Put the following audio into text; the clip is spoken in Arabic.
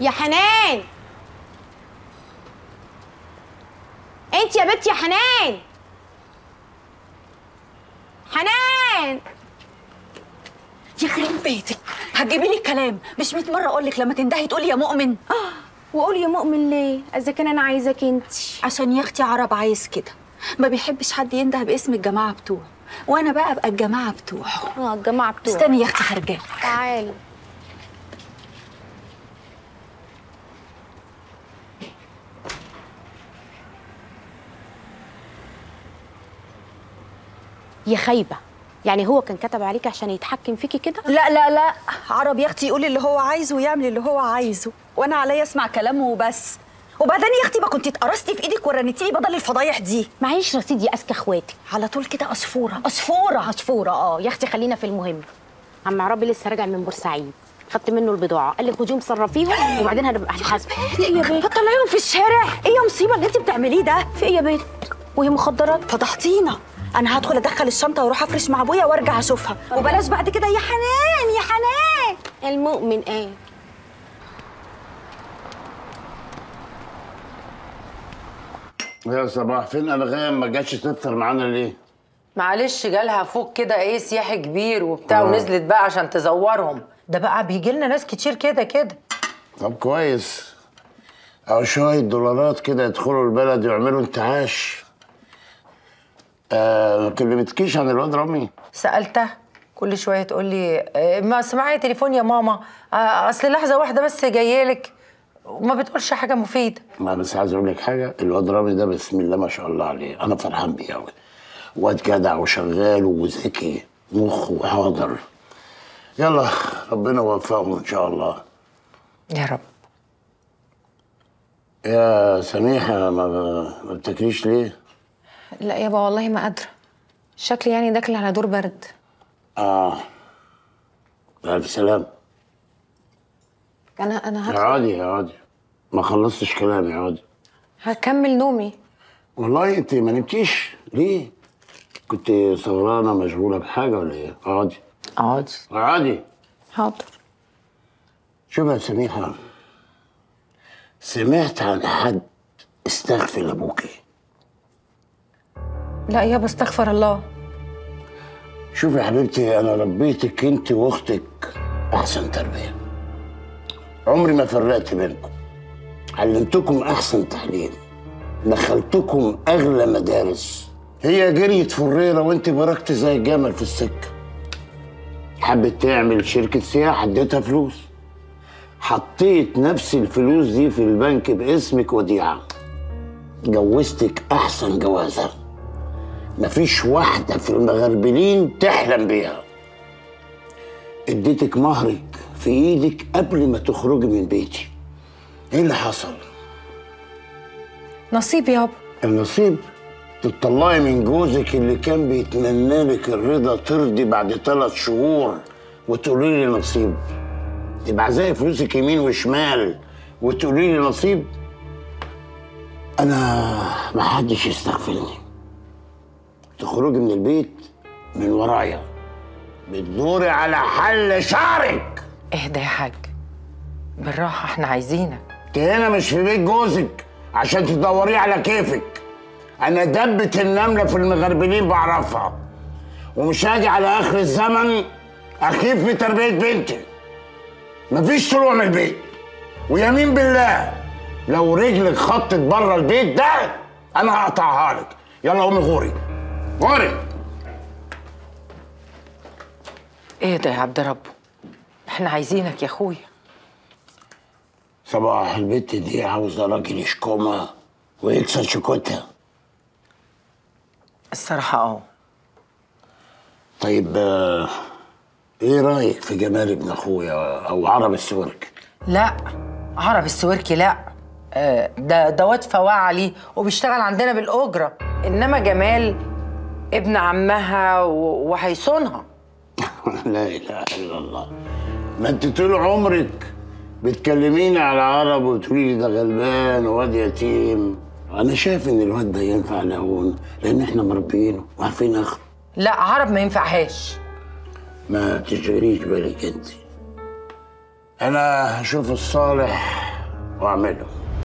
يا حنان. أنت يا بنت يا حنان. حنان. يخرب بيتك؟ هتجيبي لي الكلام. مش 100 مرة أقول لك لما تندهي تقولي يا مؤمن. وقول يا مؤمن ليه؟ إذا كان أنا عايزك أنت. عشان يا أختي عرب عايز كده. ما بيحبش حد ينده باسم الجماعة بتوعه. وأنا بقى أبقى الجماعة بتوعه. آه الجماعة بتوعك استني يا أختي خارجه تعالي. يا خايبة. يعني هو كان كتب عليك عشان يتحكم فيكي كده؟ لا لا لا. عرب يا أختي يقول اللي هو عايزه ويعمل اللي هو عايزه. وأنا عليا أسمع كلامه وبس. وبعدين يا أختي ما كنت اتقرصتي في إيدك ورنتيلي بدل الفضايح دي. معيش رصيد يا أذكى أخواتي. على طول كده عصفوره عصفوره عصفوره آه. يا أختي خلينا في المهم. عم عربي لسه راجع من بورسعيد. خدت منه البضاعة. قال لك هجوم صرفيهم وبعدين هنبقى هنحاسبك إيه يا بنت؟ هتطلعيهم في الشارع. إيه يا مصيبة اللي أنت بتعمليه ده؟ في إيه يا بنت؟ وهي مخدرات. فضحتينا. أنا هدخل أدخل الشنطة وأروح أفرش مع أبويا وأرجع أشوفها. وبلاش بعد كده يا حنان يا حنان. المؤمن إيه؟ يا صباح فين انغام ما جاتش تفطر معانا ليه؟ معلش جالها فوق كده إيه سياحي كبير وبتاع ونزلت بقى عشان تزورهم. ده بقى بيجي لنا ناس كتير كده كده. طب كويس. أو شوية دولارات كده يدخلوا البلد ويعملوا انتعاش. آه ما كلمتكيش عن الواد رامي. سألتها كل شوية تقول لي آه، ما سمعي تليفون يا ماما. آه، أصل لحظة واحدة بس جاية لك. وما بتقولش حاجة مفيدة. ما بس عايز أقول لك حاجة الواد رامي ده بسم الله ما شاء الله عليه. أنا فرحان بيه قوي واد جدع وشغال وذكي مخه حاضر يلا ربنا يوفقهم إن شاء الله. يا رب. يا سميحة ما, ما بتاكليش ليه؟ لا يابا والله ما قادرة. شكلي يعني داخل على دور برد. آه. ألف سلام. أنا أنا يا هدخل عادي يا عادي. ما خلصتش كلام يا عادي. هكمل نومي. والله أنت ما نمتيش. ليه؟ كنت سهرانة مشغولة بحاجة ولا إيه؟ عادي. عادي. عادي. حاضر. شوف يا سميحة. سمعت عن حد استغفر لابوكي لا يابا استغفر الله. شوف يا حبيبتي أنا ربيتك أنت وأختك. أحسن تربية. عمري ما فرقت بينكم. علمتكم أحسن تعليم دخلتكم أغلى مدارس. هي جريت فريرة وأنت بركت زي الجمل في السكة. حبت تعمل شركة سياحة اديتها فلوس. حطيت نفس الفلوس دي في البنك باسمك وديعة. جوزتك أحسن جوازة. مفيش واحدة في المغربلين تحلم بيها. اديتك مهرك في إيدك قبل ما تخرجي من بيتي. إيه اللي حصل؟ نصيب يابا النصيب؟ تطلعي من جوزك اللي كان بيتمنى لك الرضا ترضي بعد ثلاث شهور وتقولي لي نصيب. تبقى زي فلوسك يمين وشمال وتقولي لي نصيب. أنا ما حدش يستغفرني. تخرجي من البيت من ورايا بتدوري على حل شعرك. اهدى يا حاج بالراحة إحنا عايزينك. انت هنا مش في بيت جوزك عشان تدوريه على كيفك. أنا دبة النملة في المغربلين بعرفها ومش هاجي على آخر الزمن اخيف في تربية بنتي. مفيش طلوع من البيت. ويمين بالله لو رجلك خطت بره البيت ده أنا هقطعها لك. يلا قومي غوري. غوري اهدى يا عبد ربه إحنا عايزينك يا اخويا. صباح البت دي عاوزة راجل يشكمها ويكسر شكوتها الصراحة آه. طيب آه، إيه رأيك في جمال ابن اخويا أو عرب السورك؟ لا عرب السويركي لا. آه، ده ده واد فواعلي وبيشتغل عندنا بالأجرة. إنما جمال ابن عمها وهيصونها لا إله إلا الله. ما انت طول عمرك بتكلميني على عرب وتقولي لي ده غلبان وواد يتيم. أنا شايف إن الواد ده ينفع لهون لأن إحنا مربيينه وعارفين اخره لا عرب ما ينفعهاش. ما تشغليش بالك أنت. أنا هشوف الصالح وأعمله.